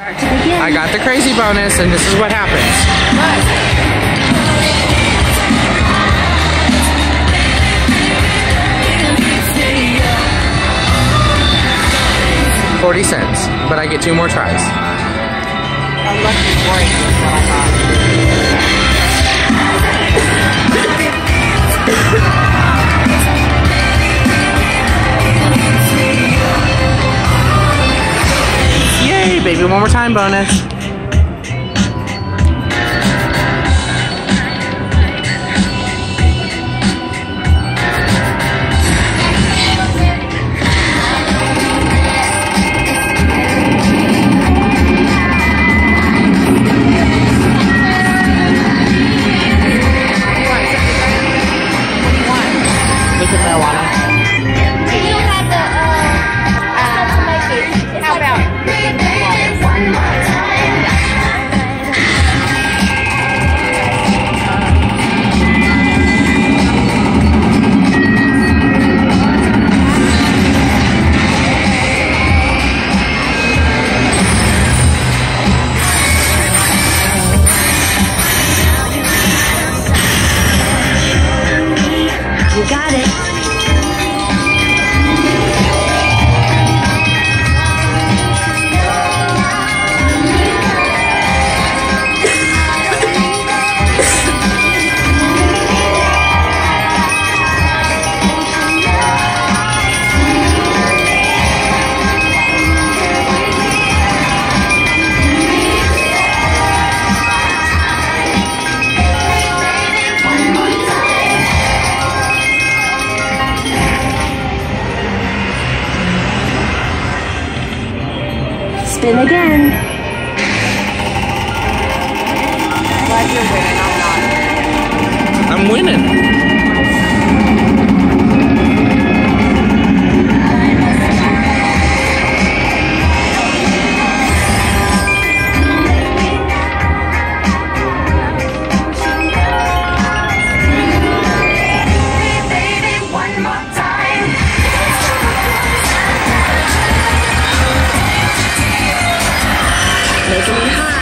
I got the crazy bonus, and this is what happens. 40 cents, but I get two more tries. Yay, baby, one more time bonus. Liquid marijuana. You got it. Spin again. Anthony High.